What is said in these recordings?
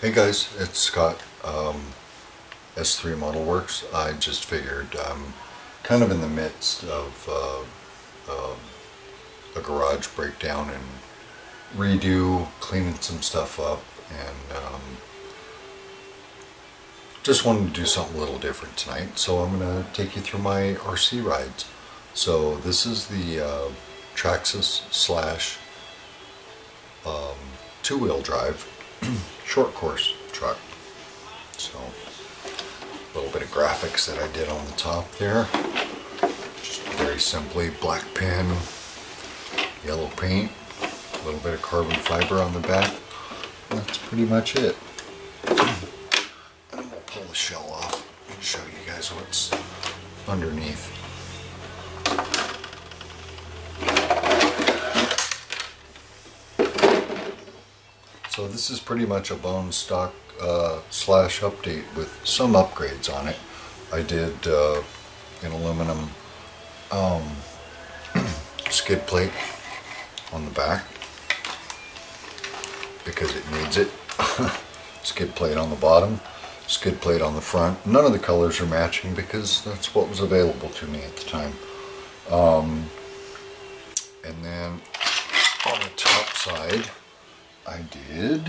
Hey guys, it's Scott, um, S3 Model Works. I just figured I'm kind of in the midst of uh, uh, a garage breakdown and redo, cleaning some stuff up, and um, just wanted to do something a little different tonight. So I'm going to take you through my RC rides. So this is the uh, Traxxas slash um, two-wheel drive short course truck. So a little bit of graphics that I did on the top there. Just very simply black pen, yellow paint, a little bit of carbon fiber on the back. That's pretty much it. And we'll pull the shell off and show you guys what's underneath. So this is pretty much a bone stock uh, slash update with some upgrades on it. I did uh, an aluminum um, skid plate on the back because it needs it. skid plate on the bottom, skid plate on the front. None of the colors are matching because that's what was available to me at the time. Um, and then on the top side, I did.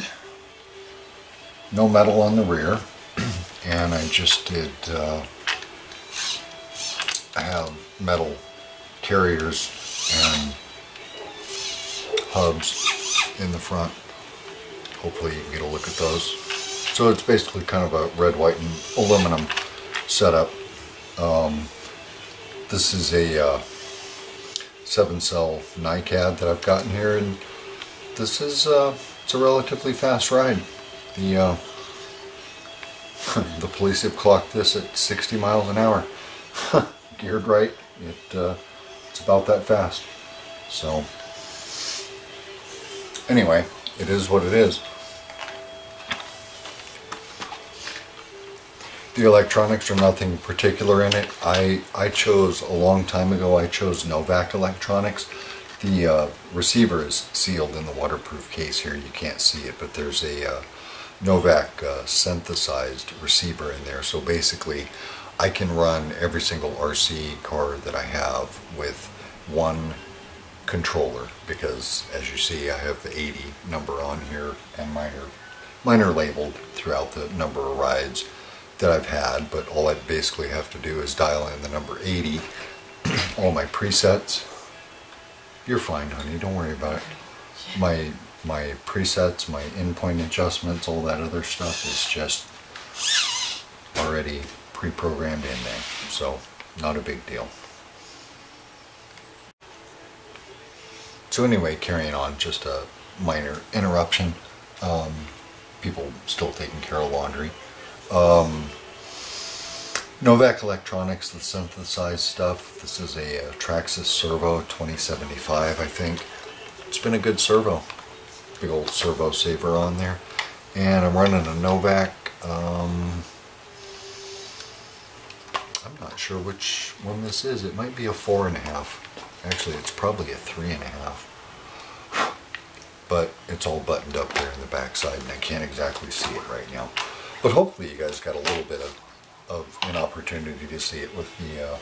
No metal on the rear. And I just did uh, have metal carriers and hubs in the front. Hopefully you can get a look at those. So it's basically kind of a red white and aluminum setup. Um, this is a uh, seven cell NiCad that I've gotten here and this is uh, it's a relatively fast ride. The uh, the police have clocked this at 60 miles an hour. Geared right, it uh, it's about that fast. So anyway, it is what it is. The electronics are nothing particular in it. I I chose a long time ago. I chose Novak Electronics the uh, receiver is sealed in the waterproof case here. You can't see it, but there's a uh, Novak uh, synthesized receiver in there. So basically, I can run every single RC car that I have with one controller because as you see I have the 80 number on here and mine are, mine are labeled throughout the number of rides that I've had but all I basically have to do is dial in the number 80 all my presets you're fine, honey. Don't worry about it. My my presets, my endpoint adjustments, all that other stuff is just already pre-programmed in there. So not a big deal. So anyway, carrying on, just a minor interruption. Um, people still taking care of laundry. Um, Novak Electronics, the synthesized stuff. This is a, a Traxxas Servo 2075, I think. It's been a good servo. Big old servo saver on there. And I'm running a Novak. Um, I'm not sure which one this is. It might be a four and a half. Actually, it's probably a three and a half. But it's all buttoned up there in the backside, and I can't exactly see it right now. But hopefully you guys got a little bit of of an opportunity to see it with the uh,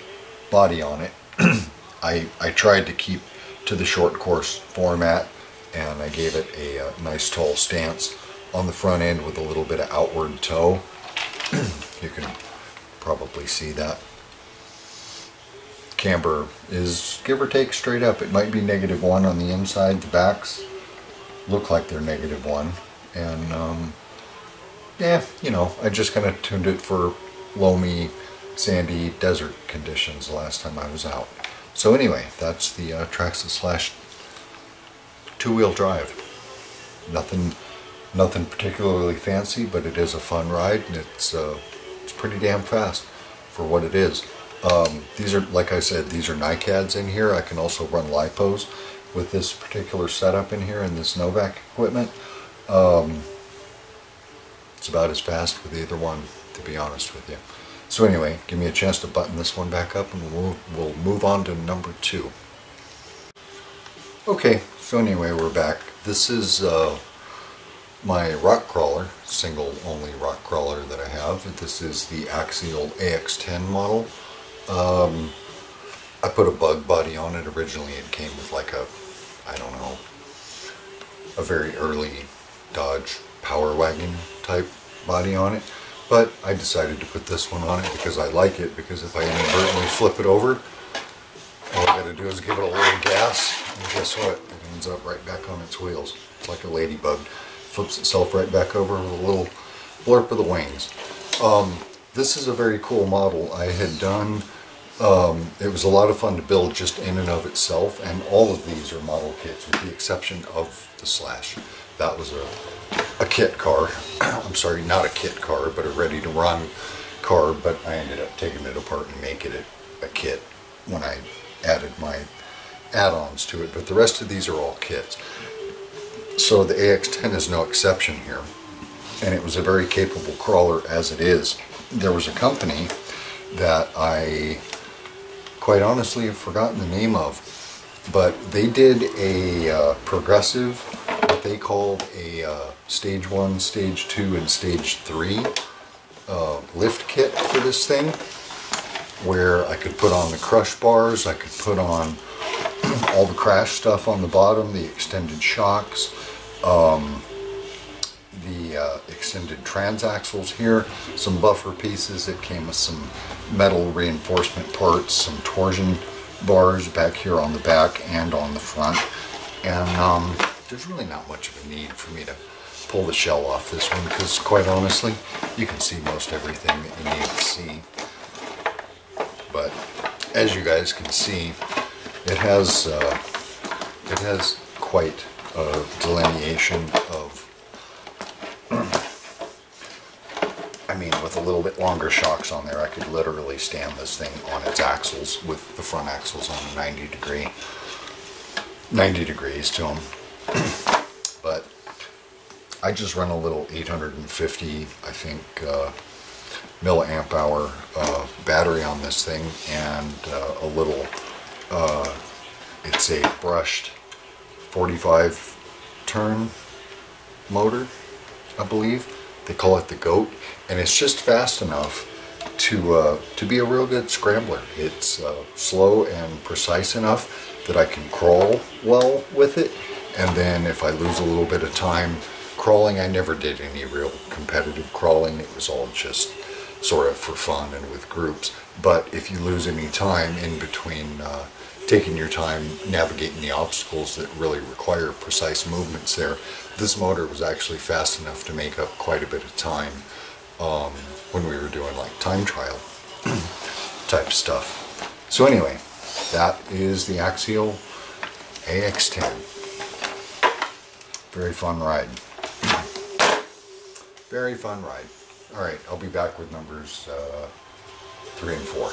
body on it. I, I tried to keep to the short course format and I gave it a, a uh, nice tall stance on the front end with a little bit of outward toe. you can probably see that. Camber is give or take straight up. It might be negative one on the inside. The backs look like they're negative one. And um, yeah, you know, I just kind of tuned it for loamy, sandy desert conditions the last time I was out. So anyway, that's the uh, Traxxas Slash two-wheel drive. Nothing, nothing particularly fancy, but it is a fun ride, and it's uh, it's pretty damn fast for what it is. Um, these are, like I said, these are NiCads in here. I can also run lipos with this particular setup in here and this Novak equipment. Um, it's about as fast with either one to be honest with you. So anyway, give me a chance to button this one back up and we'll, we'll move on to number two. Okay, so anyway, we're back. This is uh, my rock crawler, single only rock crawler that I have. This is the Axial AX10 model. Um, I put a bug body on it. Originally it came with like a, I don't know, a very early Dodge Power Wagon type body on it. But I decided to put this one on it because I like it, because if I inadvertently flip it over, all I gotta do is give it a little gas, and guess what? It ends up right back on its wheels. It's like a ladybug. Flips itself right back over with a little blurp of the wings. Um, this is a very cool model. I had done, um, it was a lot of fun to build just in and of itself, and all of these are model kits with the exception of the Slash. That was a, a kit car. I'm sorry, not a kit car, but a ready to run car, but I ended up taking it apart and making it a kit when I added my add-ons to it, but the rest of these are all kits. So the AX10 is no exception here, and it was a very capable crawler as it is. There was a company that I quite honestly have forgotten the name of, but they did a uh, progressive, what they called a uh, stage one, stage two, and stage three uh, lift kit for this thing, where I could put on the crush bars, I could put on all the crash stuff on the bottom, the extended shocks, um, the uh, extended transaxles here, some buffer pieces. It came with some metal reinforcement parts, some torsion bars back here on the back and on the front. And um, there's really not much of a need for me to pull the shell off this one because quite honestly, you can see most everything that you need to see. But as you guys can see, it has uh, it has quite a delineation of I mean with a little bit longer shocks on there I could literally stand this thing on its axles with the front axles on a 90 degree 90 degrees to them but I just run a little 850 I think uh, milliamp hour uh, battery on this thing and uh, a little uh, it's a brushed 45 turn motor I believe. They call it the goat and it's just fast enough to uh, to be a real good scrambler. It's uh, slow and precise enough that I can crawl well with it and then if I lose a little bit of time crawling I never did any real competitive crawling it was all just sort of for fun and with groups but if you lose any time in between uh, taking your time navigating the obstacles that really require precise movements there. This motor was actually fast enough to make up quite a bit of time um, when we were doing like time trial type stuff. So anyway, that is the Axial AX10. Very fun ride. Very fun ride. All right, I'll be back with numbers uh, three and four.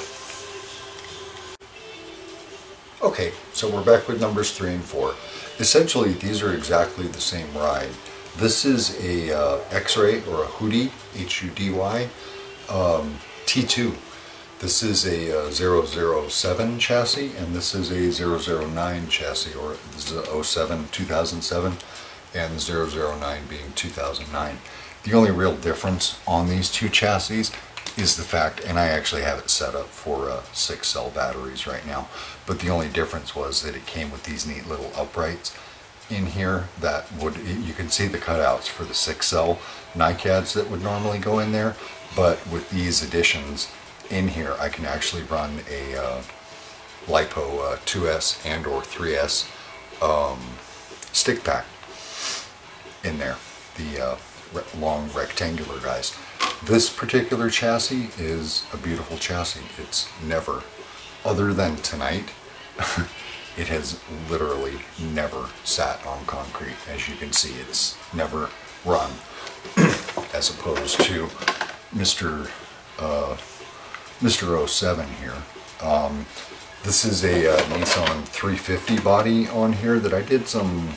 Okay, so we're back with numbers three and four. Essentially, these are exactly the same ride. This is a uh, X-Ray or a Hudy, H-U-D-Y, um, T2. This is a uh, 007 chassis, and this is a 009 chassis, or this is a 07, 2007, and 009 being 2009. The only real difference on these two chassis is the fact, and I actually have it set up for uh, six cell batteries right now, but the only difference was that it came with these neat little uprights in here that would, you can see the cutouts for the six cell NiCads that would normally go in there, but with these additions in here, I can actually run a uh, LiPo uh, 2S and or 3S um, stick pack in there, the uh, long rectangular guys. This particular chassis is a beautiful chassis. It's never, other than tonight, it has literally never sat on concrete. As you can see, it's never run, as opposed to Mr. Uh, Mr. 07 here. Um, this is a uh, Nissan 350 body on here that I did some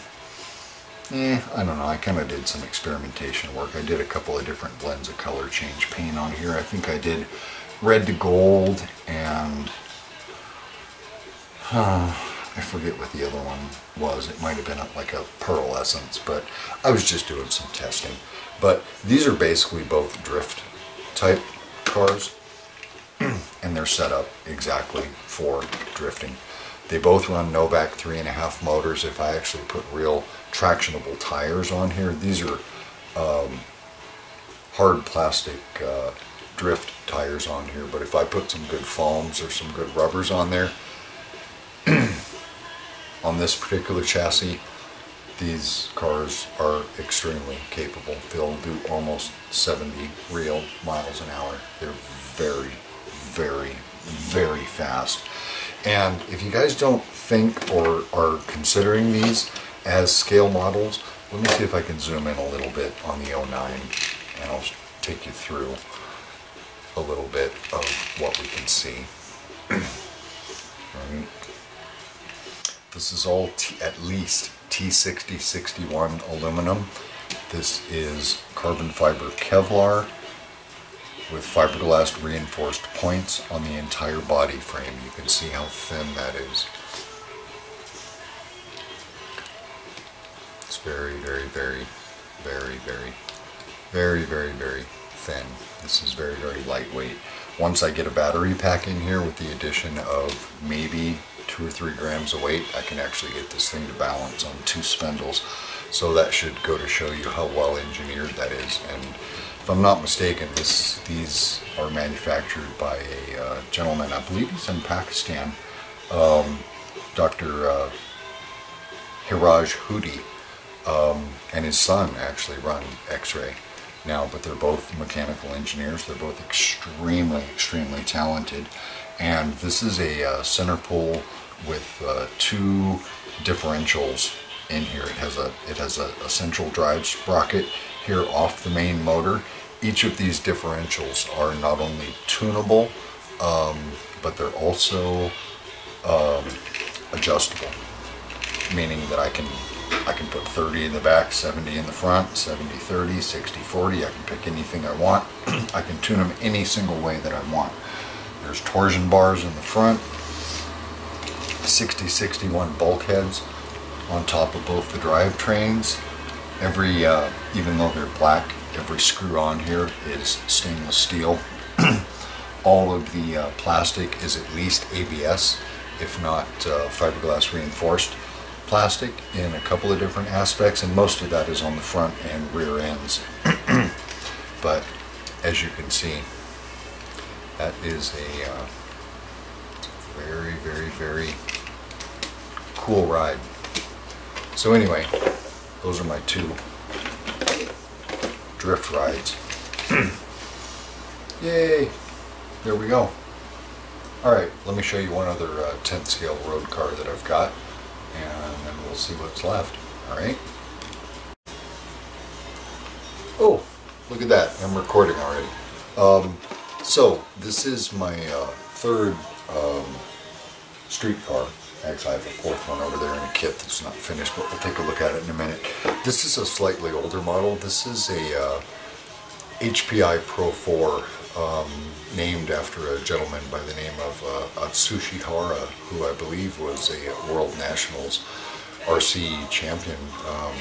eh, I don't know, I kind of did some experimentation work. I did a couple of different blends of color change paint on here. I think I did red to gold and I forget what the other one was. It might have been like a Pearl Essence, but I was just doing some testing. But these are basically both drift type cars, and they're set up exactly for drifting. They both run Novak 3.5 motors. If I actually put real tractionable tires on here, these are um, hard plastic uh, drift tires on here, but if I put some good foams or some good rubbers on there, on this particular chassis, these cars are extremely capable. They'll do almost 70 real miles an hour. They're very, very, very fast. And if you guys don't think or are considering these as scale models, let me see if I can zoom in a little bit on the 09 and I'll take you through a little bit of what we can see. right. This is all at least T6061 aluminum. This is carbon fiber Kevlar with fiberglass reinforced points on the entire body frame. You can see how thin that is. It's very, very, very, very, very, very, very, very thin. This is very, very lightweight. Once I get a battery pack in here with the addition of maybe two or three grams of weight, I can actually get this thing to balance on two spindles. So that should go to show you how well engineered that is. And if I'm not mistaken, this these are manufactured by a uh, gentleman, I believe he's in Pakistan, um, Dr. Uh, Hiraj Hudy, um, and his son actually run X-Ray now, but they're both mechanical engineers. They're both extremely, extremely talented. And this is a uh, center pole with uh, two differentials in here. It has a it has a, a, central drive sprocket here off the main motor. Each of these differentials are not only tunable, um, but they're also um, adjustable, meaning that I can I can put 30 in the back, 70 in the front, 70 30, 60 40. I can pick anything I want. I can tune them any single way that I want. There's torsion bars in the front, 60 61 bulkheads on top of both the drivetrains. Every, uh, even though they're black, every screw on here is stainless steel. All of the uh, plastic is at least ABS, if not uh, fiberglass reinforced plastic in a couple of different aspects, and most of that is on the front and rear ends. but as you can see, that is a uh, very, very, very cool ride. So anyway, those are my two drift rides. Yay! There we go. Alright, let me show you one other uh, 10th scale road car that I've got, and then we'll see what's left. Alright? Oh, look at that. I'm recording already. Um, so, this is my uh, third um, street car Actually, I have a fourth one over there in a kit that's not finished, but we'll take a look at it in a minute. This is a slightly older model. This is a uh, HPI Pro 4 um, named after a gentleman by the name of uh, Atsushi Hara, who I believe was a World Nationals RC champion um,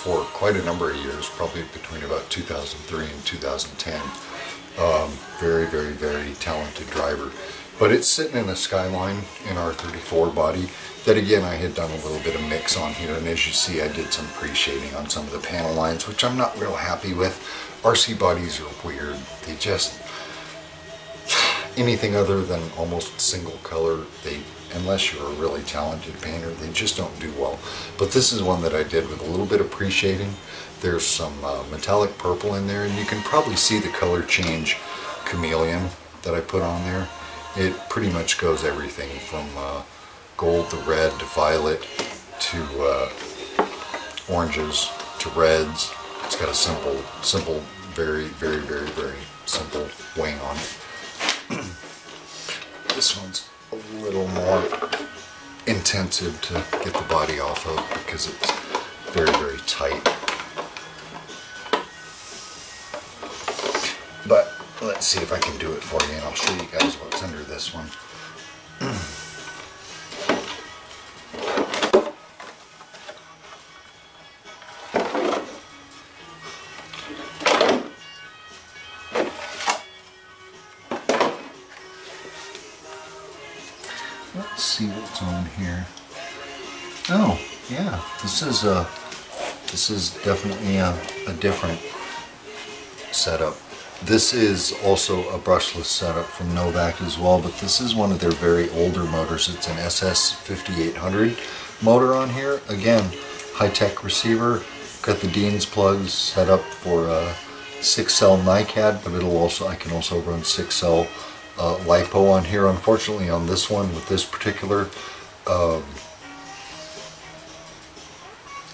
for quite a number of years, probably between about 2003 and 2010. Um, very, very, very talented driver. But it's sitting in a Skyline in R34 body that again I had done a little bit of mix on here and as you see I did some pre-shading on some of the panel lines which I'm not real happy with. RC bodies are weird. They just, anything other than almost single color, they unless you're a really talented painter, they just don't do well. But this is one that I did with a little bit of pre-shading. There's some uh, metallic purple in there and you can probably see the color change chameleon that I put on there. It pretty much goes everything from uh, gold to red to violet to uh, oranges to reds. It's got a simple, simple, very, very, very, very simple wing on it. this one's a little more intensive to get the body off of because it's very, very tight. let's see if I can do it for you and I'll show you guys what's under this one. let's see what's on here. Oh, yeah, this is a, this is definitely a, a different setup. This is also a brushless setup from Novak as well, but this is one of their very older motors. It's an SS5800 motor on here. Again, high-tech receiver. Got the Dean's plugs set up for a 6-cell NiCad, but it'll also I can also run 6-cell uh, LiPo on here. Unfortunately, on this one, with this particular um,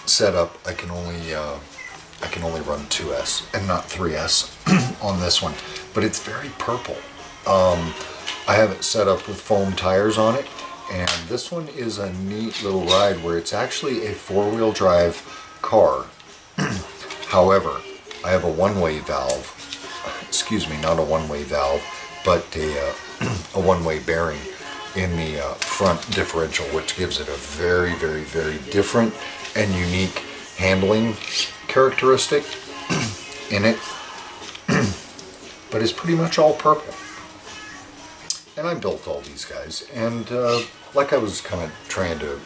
setup, I can only uh, I can only run 2S and not 3S on this one, but it's very purple. Um, I have it set up with foam tires on it, and this one is a neat little ride where it's actually a four-wheel drive car. However, I have a one-way valve, excuse me, not a one-way valve, but a, uh, a one-way bearing in the uh, front differential, which gives it a very, very, very different and unique handling characteristic in it, but it's pretty much all purple. And I built all these guys, and uh, like I was kind of trying to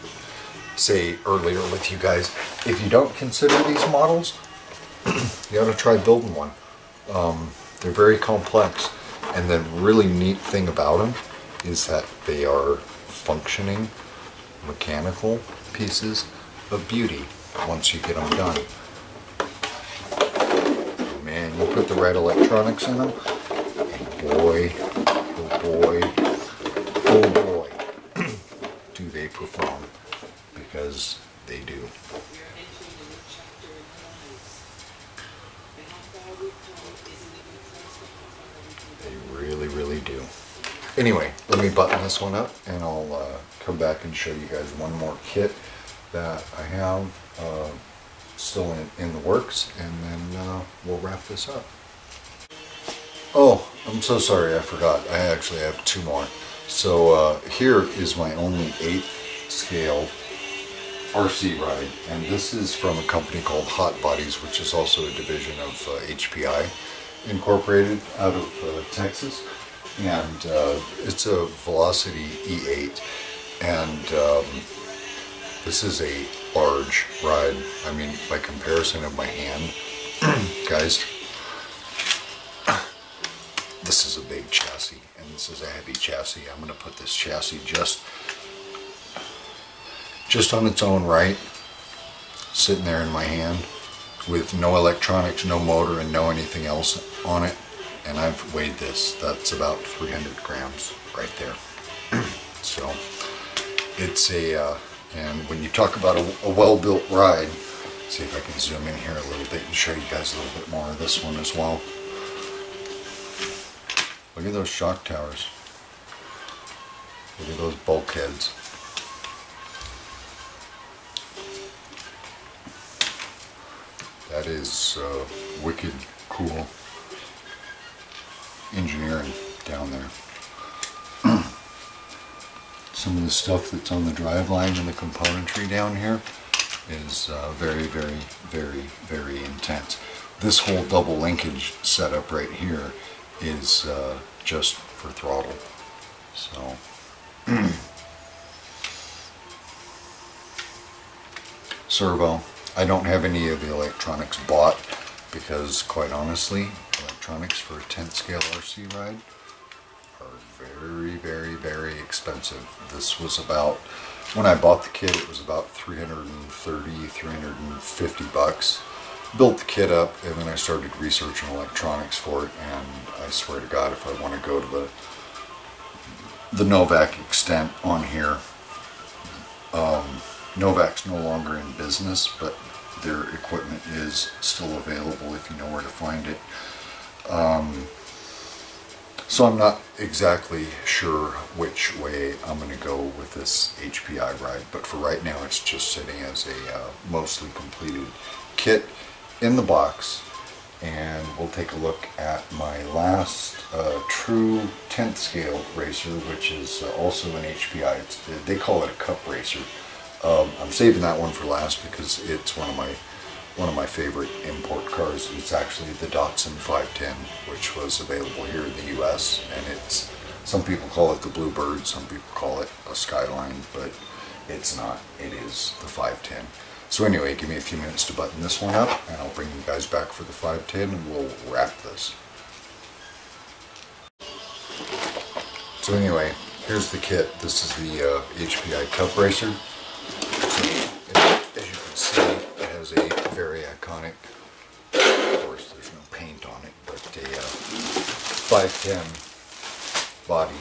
say earlier with you guys, if you don't consider these models, you ought to try building one. Um, they're very complex, and the really neat thing about them is that they are functioning mechanical pieces of beauty once you get them done. Man, you put the right electronics in them, and boy, oh boy, oh boy, do they perform, because they do. They really, really do. Anyway, let me button this one up and I'll uh, come back and show you guys one more kit that I have uh, still in, in the works and then uh, we'll wrap this up. Oh, I'm so sorry, I forgot. I actually have two more. So uh, here is my only 8th scale RC ride and this is from a company called Hot Bodies which is also a division of HPI uh, Incorporated out of uh, Texas and uh, it's a Velocity E8 and um, this is a large ride. I mean, by comparison of my hand, guys, this is a big chassis, and this is a heavy chassis. I'm going to put this chassis just, just on its own right, sitting there in my hand, with no electronics, no motor, and no anything else on it. And I've weighed this. That's about 300 grams right there. so, it's a... Uh, and when you talk about a, a well-built ride, see if I can zoom in here a little bit and show you guys a little bit more of this one as well. Look at those shock towers. Look at those bulkheads. That is uh, wicked cool engineering down there some of the stuff that's on the drive line and the componentry down here is uh, very, very, very, very intense. This whole double linkage setup right here is uh, just for throttle. So, servo. I don't have any of the electronics bought because quite honestly, electronics for a 10th scale RC ride very, very, very expensive. This was about, when I bought the kit, it was about 330, 350 bucks. Built the kit up, and then I started researching electronics for it, and I swear to God, if I want to go to the the Novak extent on here, um, Novak's no longer in business, but their equipment is still available if you know where to find it. Um, so I'm not exactly sure which way I'm going to go with this HPI ride, but for right now it's just sitting as a uh, mostly completed kit in the box. And we'll take a look at my last uh, true 10th scale racer, which is uh, also an HPI. It's, they call it a cup racer. Um, I'm saving that one for last because it's one of my one of my favorite import cars. It's actually the Datsun 510, which was available here in the U.S. And it's some people call it the Bluebird, some people call it a Skyline, but it's not. It is the 510. So anyway, give me a few minutes to button this one up, and I'll bring you guys back for the 510, and we'll wrap this. So anyway, here's the kit. This is the uh, HPI Cup Racer. So, as you can see, it has a very of course there's no paint on it, but a uh, 510 body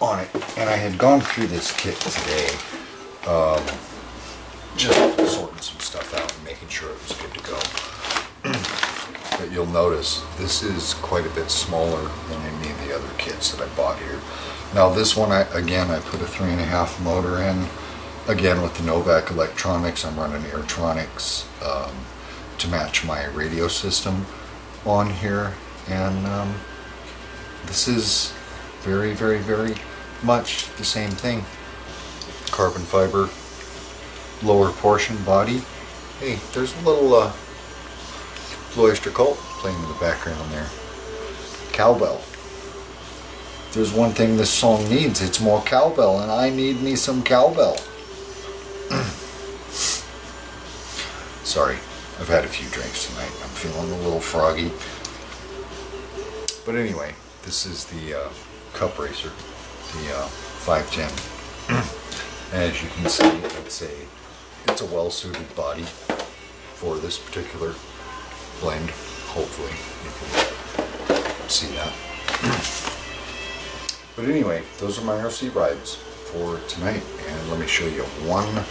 on it. And I had gone through this kit today, um, just sorting some stuff out and making sure it was good to go. but you'll notice this is quite a bit smaller than any of the other kits that I bought here. Now this one, I, again, I put a three and a half motor in. Again, with the Novak Electronics, I'm running Airtronics um, to match my radio system on here. And um, this is very, very, very much the same thing. Carbon fiber, lower portion body. Hey, there's a little uh, Blue Oyster Cult playing in the background there. Cowbell. If there's one thing this song needs, it's more cowbell, and I need me some cowbell. Sorry, I've had a few drinks tonight. I'm feeling a little froggy. But anyway, this is the uh, Cup Racer, the uh, 510. As you can see, it's a it's a well-suited body for this particular blend. Hopefully, you can see that. but anyway, those are my RC rides for tonight, and let me show you one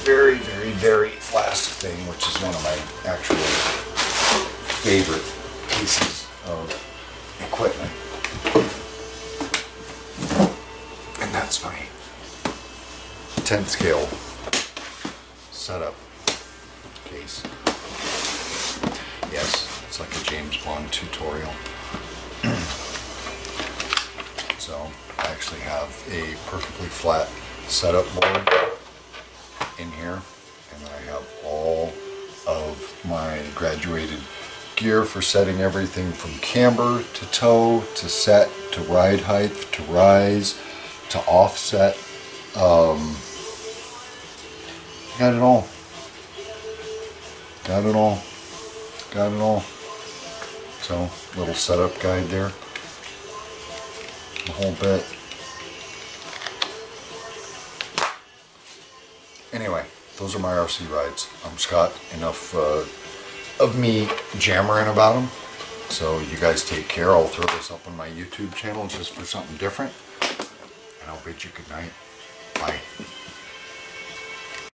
very, very, very last thing, which is one of my actual favorite pieces of equipment. And that's my 10 scale setup case. Yes, it's like a James Bond tutorial. so I actually have a perfectly flat setup board in here and I have all of my graduated gear for setting everything from camber to toe to set to ride height to rise to offset. Um, got it all. Got it all. Got it all. So little setup guide there. A whole bit anyway, those are my RC rides. I'm Scott. Enough uh, of me jammering about them. So you guys take care. I'll throw this up on my YouTube channel just for something different. And I'll bid you good night. Bye.